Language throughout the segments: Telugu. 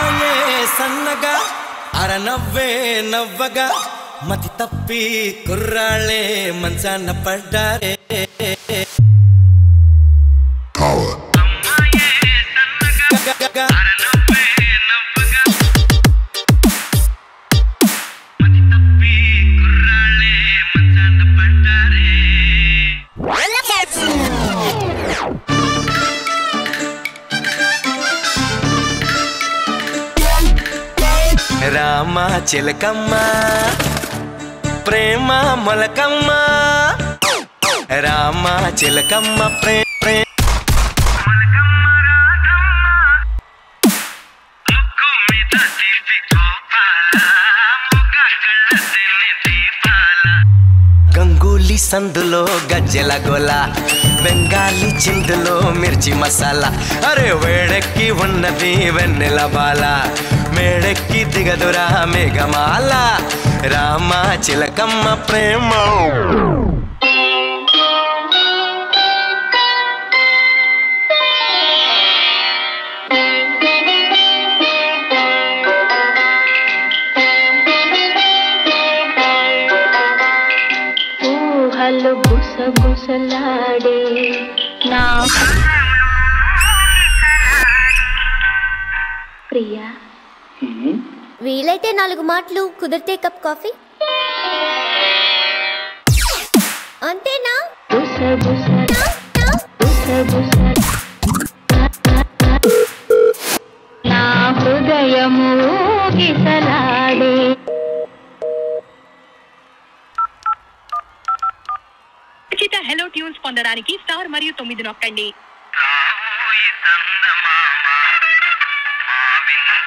అమ్మాయే సన్నగా అర నవ్వే నవ్వగా మతి తప్పి కుర్రాళ్ళే మంచాన పడ్డారే. చిలకమ్మ ప్రేమ మొలకమ్మ. రామ చిలకమ్మ ప్రే గంగూలీ సందులో గజ్జెల గోల బెంగాలీ చిందులో మిర్చి మసాలా. అరే వేడెక్కి ఉన్నది వెన్నెల బాలా. మేడెక్కి దిగదురా మేఘమాల. రామ చిలకమ్మ ప్రేమ. ఊహలు గుసగుసలాడే నా వీలైతే నాలుగు మాటలు కుదిరితే కప్ కాఫీ. అంతేనా? నా హృదయము గిసలాడే ఉచిత హెలో ట్యూన్స్ పొందడానికి స్టార్ మరియు తొమ్మిది నొక్కండి.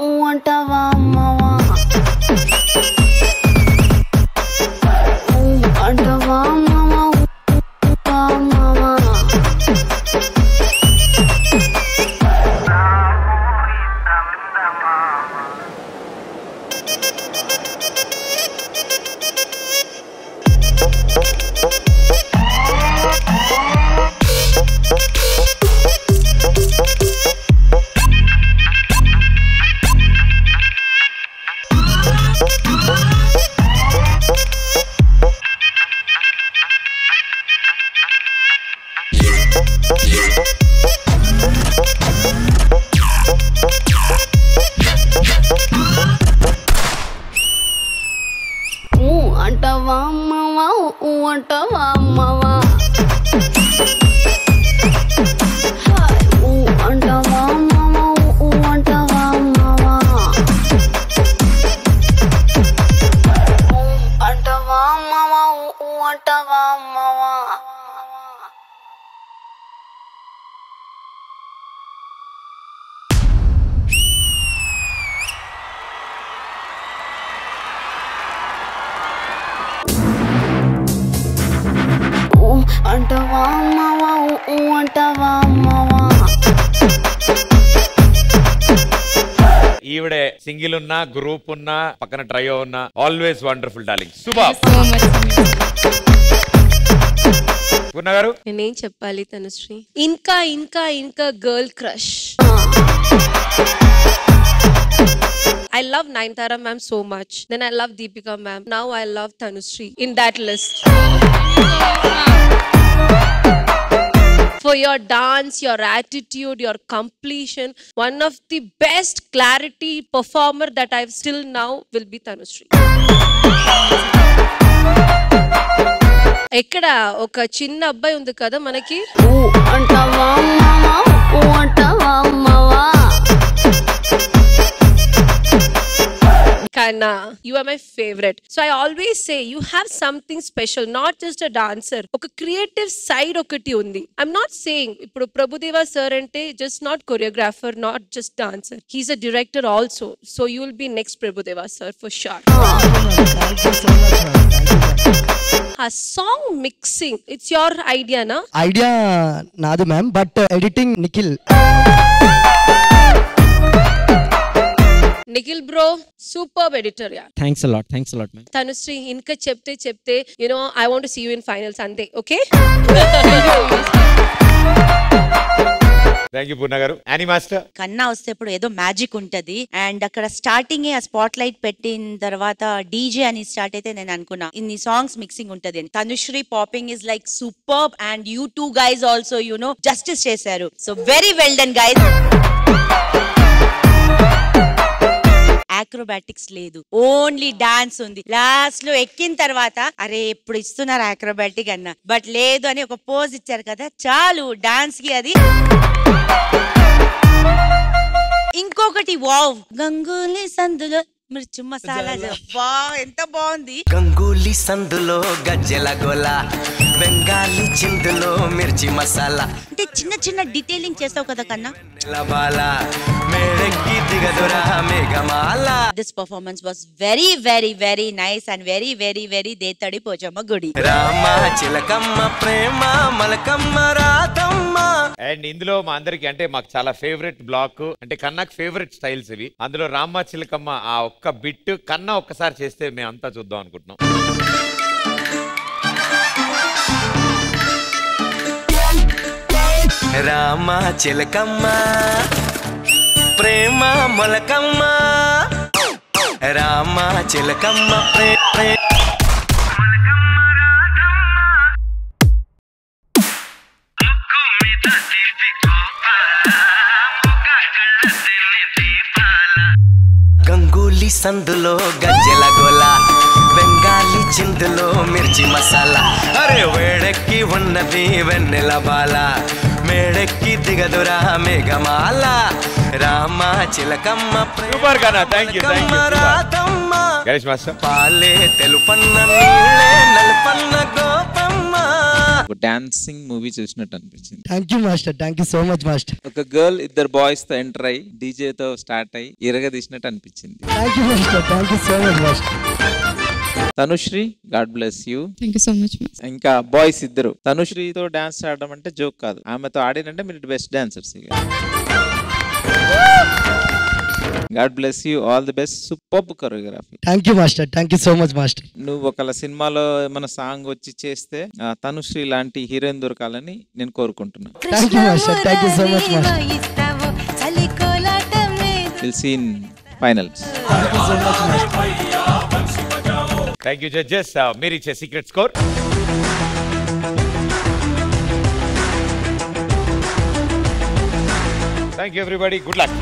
ఊ అంటవా అమ్మవా ఊ అంటవా అమ్మవా ఊ ఊ అంటవా అమ్మవా అమ్మవా? అంటవా అమ్మవా? అంటవా అమ్మవా? ఈవిడే సింగిల్ ఉన్నా గ్రూప్ ఉన్నా పక్కన ట్రయో ఉన్నా always wonderful darling. Shubha పూర్ణ గారు నేనేం చెప్పాలి తనుశ్రీ ఇంకా ఇంకా ఇంకా girl crush I love Nayanthara ma'am so much then I love Deepika ma'am now I love Tanushree in that list for your dance, your attitude, your completion. One of the best clarity performer that I've still now will be Tanushree. ఎక్కడ ఒక చిన్న అబ్బాయి ఉంది కదా మనకి? ఊ అంటావా అమ్మవా ఊ అంటావా అమ్మవా? Kana, you are my favourite so I always say you have something special not just a dancer ఒక క్రియేటివ్ సైడ్ ఒకటి ఉంది. ఐఎమ్ నాట్ సేయింగ్ ఇప్పుడు ప్రభుదేవా సార్ అంటే just not choreographer not just dancer he's a director also so you will be next Prabhudeva sir for short ah song mixing it's your ఐడియానా idea నాది ma'am but editing Nikhil Nikhil bro super editor ya thanks a lot thanks a lot ma'am Tanushree ఇంకా చెప్తే చెప్తే you know I want see you in finals అంతే okay thank you Poorna garu Annie master కన్నా వస్తే ఇప్పుడు ఏదో మ్యాజిక్ ఉంటది. అండ్ అక్కడ స్టార్టింగ్ ఆ స్పాట్ లైట్ పెట్టిన తర్వాత డీజే అని స్టార్ట్ అయితే నేను అనుకున్నా. ఇన్ని సాంగ్స్ మిక్సింగ్ ఉంటది అని. Tanushree popping is like super and you two guys also you know justice చేశారు. So very well done guys acrobatics లేదు. ఓన్లీ డాన్స్ ఉంది. లాస్ట్లో ఎక్కిన తర్వాత అరే ఎప్పుడు ఇస్తున్నారు ఆక్రోబాటిక్ అన్న? బట్ లేదు అని ఒక పోజ్ ఇచ్చారు కదా చాలు డాన్స్కి అది. ఇంకొకటి వావ్ గంగూలీ సందులో మిర్చి మసాలా వా ఎంత బాగుంది. గంగూలీ సందులో గజ్జెల గోల. బెంగాలీ చిందులో మిర్చి మసాలా. అంటే చిన్న చిన్న డీటెయిలింగ్ చేస్తావు కదా కన్నా? This performance was very very very nice and very very very Dethadi Pochamma గుడి. రామ చిలకమ్మ ప్రేమ మలకమ్మ రాధమ్మ. అండ్ ఇందులో మా అందరికి అంటే మాకు చాలా ఫేవరెట్ బ్లాక్ అంటే కన్నాకు ఫేవరెట్ స్టైల్స్ ఇవి. అందులో రామ్మ చిలకమ్మ ఆ ఒక్క బిట్ కన్నా ఒక్కసారి చేస్తే మేము అంతా చూద్దాం అనుకుంటున్నాం. రామ చిలకమ్మ ప్రేమ మొలకమ్మ. రామ చిలకమ్మ ప్రే ప్రే. గంగూలీ సందులో గజ్జెల గోలా. బెంగాలీ చిందులో మిర్చి మసాలా. అరే వేడెక్కి ఉన్నది వెన్నెల బాల. మేడెక్కి దిగదురా మేఘమాల. రామ చిలకమ్మ సూపర్ కన్నా thank you thank you Radhamma. Ganesh master. పాలే తెలుపన్న నీళ్ళే నలుపన్న గోపమ్మ ఒక డాన్సింగ్ మూవీ చూసినట్టు అనిపించింది. Thank you master. Thank you so much master. ఒక గర్ల్ ఇద్దరు బాయ్స్తో ఎంటర్ అయ్యి డీజే తో స్టార్ట్ అయ్యి ఇరగదీసినట్టు అనిపించింది. Thank you master. Thank you so much master. Tanushree god bless you. Thank you so much ఇంకా బాయ్స్ ఇద్దరు. తనుశ్రీతో డాన్స్ ఆడడం అంటే జోక్ కాదు. ఆమెతో ఆడినంటే మీరు బెస్ట్ డాన్సర్స్ ఇక. God bless you all the best. Super choreography. Thank you master thank you so much master నువ్వు ఒకళ్ళ సినిమాలో మన సాంగ్ వచ్చి చేస్తే తనుశ్రీ లాంటి హీరోయిన్ దొరకాలని నేను కోరుకుంటున్నాను thank you master thank you so much master will seen finals thank you so much master thank you judges మీరు ఇచ్చే secret score thank you everybody good luck